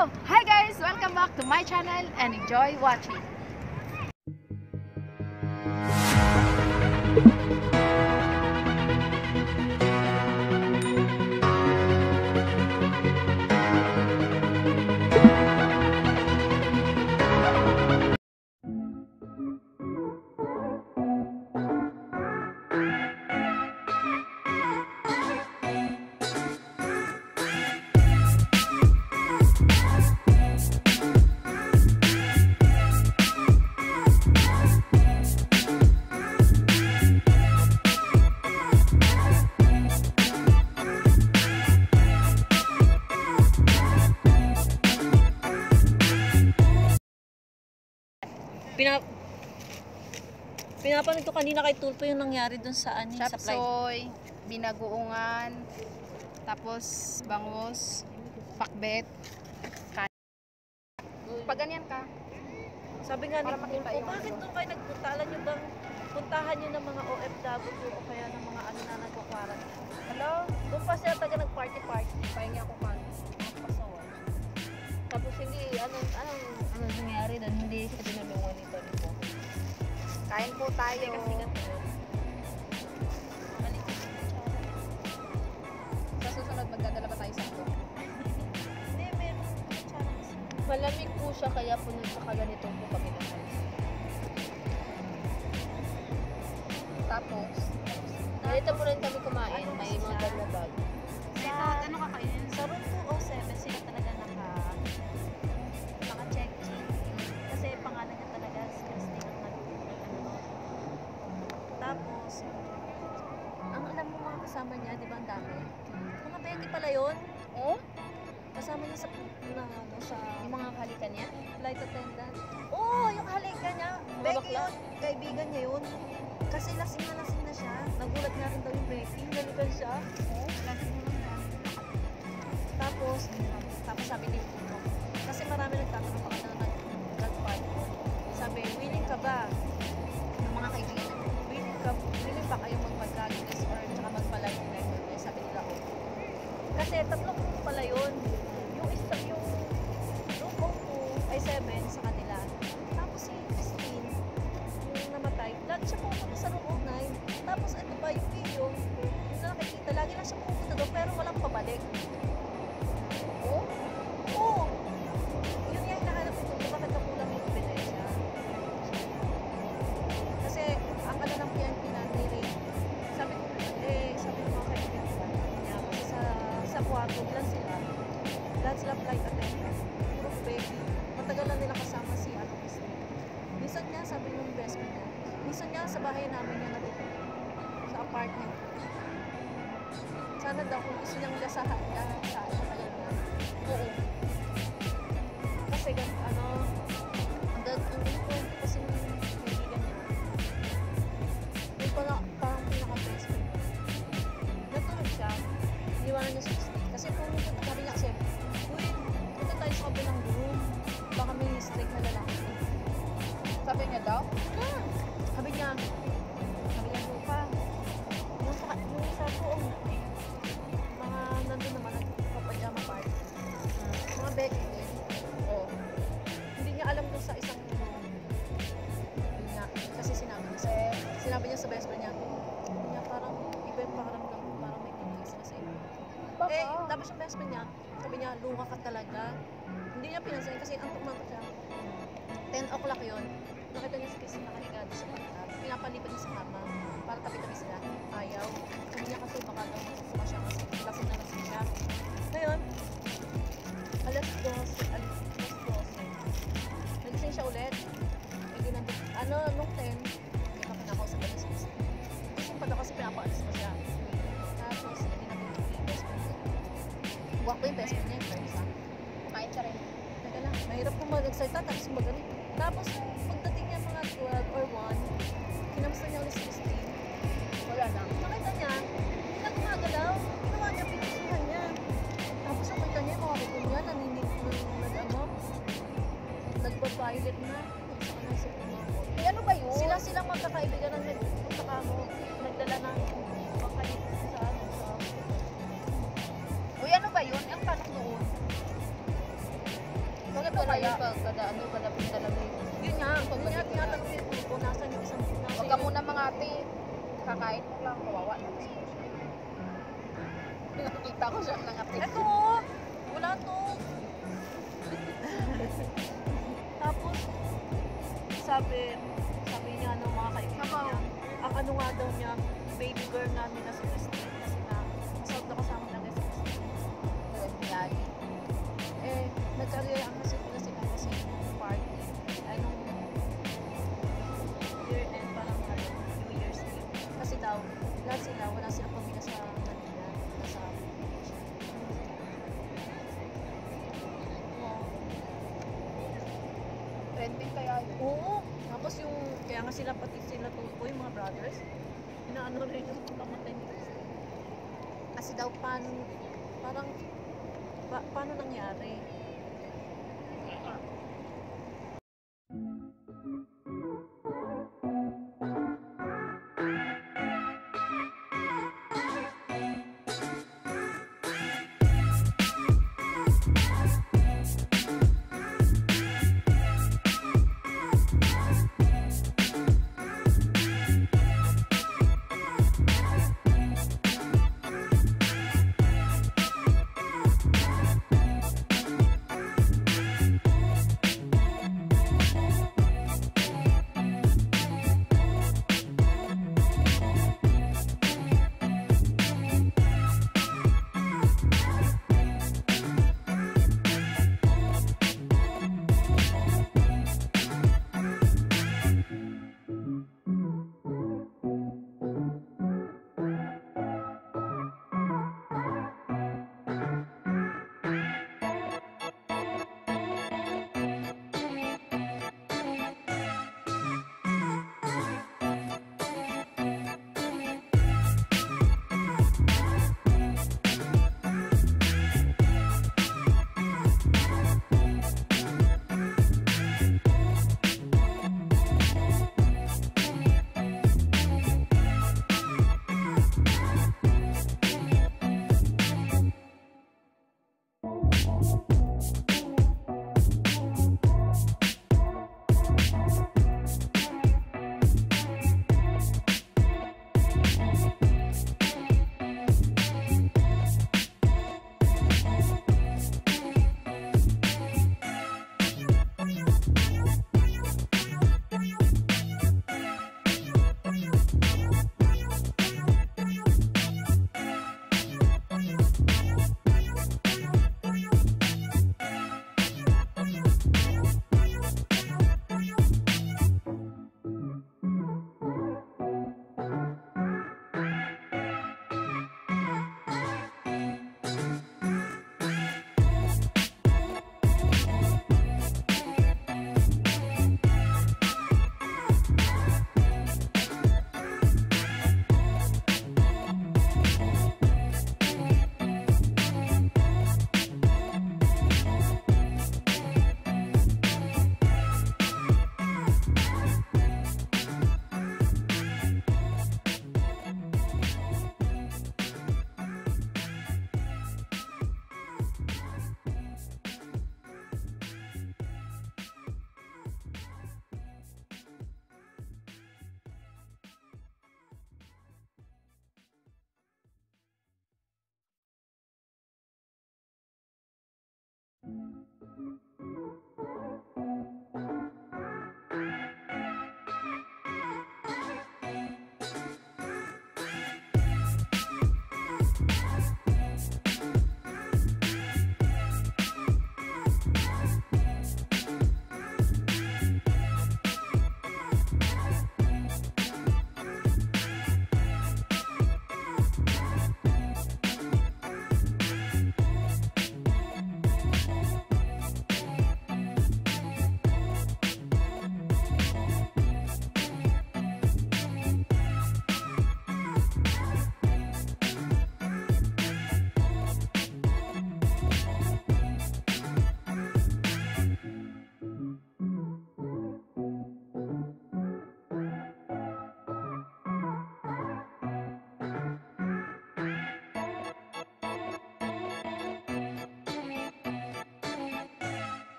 Hi guys! Welcome back to my channel and enjoy watching. Pinapanood ko kanina kay Tulpo yung nangyari dun sa ano, sa. Chapsoy, binagoongan, tapos bangus, pakbet, kanin. Pag ganyan ka, Sabi nga ni Para makita Tulpo, yung bakit ano." doon kayo nagpunta? Alam nyo bang puntahan nyo ng mga OFW o kaya ng mga ano na nagkukwarantine? Kain po tayo. Na. Sa susunod, magdadala pa tayo sa ito. Hindi, meron. Malamig po siya kaya po nagkakaganito po kami size. Tapos, Ganito po rin kami kumain. May mga na bag. sa, ano kakainin? Sa room 207, sila talaga naka, kasama niya, di ba ang dami? Mga Betty pala yun. Oh? Kasama niya sa, na, ano, sa Yung mga kalikan niya? flight attendant. Oo, oh, yung halika niya. Becky yun. Kaibigan niya yun. Kasi lasing na lasing na siya. Nagulat nga rin daw yung Becky. Nalikan siya. Oo, lasing mo lang. Tapos, tapos sabi ni kasi marami nagtatanong baka na nag, nag-party. Sabi, willing ka ba? Kasi tatlong room pala yun. Yung isa, yung room 02 ay 7 sa kanila. Tapos si Christine, yung namatay, lagi siya pumunta sa room 09. Tapos ito pa yung video, yung nakikita, lagi lang siya pumunta doon pero walang pabalik. Sa bahay namin niya natutulog. Sa apartment. Sana daw kung gusto niyang lasahan Eh, yung best friend niya, sabi niya, luha ka talaga. Hindi niya pinansin kasi ang tumanto siya. 10 o'clock yun. Nakita niya si Christine nakahiga doon sa kanta. Pinapalipat niya sa kama para tabi-tabi sila. Ayaw. Sabi niya kasi baka daw masusuka siya kasi lasing na lasing siya. Ngayon, alas 12, alas 12. Siya rin. Teka lang, mahirap kung mag-excite tapos magaling. Tapos, pagdating niya mga 12 or 1, kinamusta niya ulit si Christine. Wala na. Nakita niya, hindi na gumagalaw. Ginawa niya, pinisuhan niya. Tapos nakita niya, mga kuko niya, naninig, nag, ano, nagpa-violet na. Sa sa. Eh, ano ba yun? Sila silang magkakaibigan ng nagpunta ka mo, nagdala ng kaya. pa, kada ano, kada talaga yun. Yun nga, yun nga, tinatanong ko nasan yung isang nasa Huwag ka muna mga ate. Kakain mo lang, kawawa na. Nakita ko siya ng ate. Eto, wala to. Tapos, sabi, sabi niya, ano, mga kaibigan niya, ang ano nga daw niya, baby girl namin na si Christine Trending kaya yun. Oo. Tapos yung, kaya nga sila pati sila tupo, yung mga brothers, inaano rin yung pagkamatay ni Christine. Kasi daw, paano, parang, pa, paano nangyari? Thank you.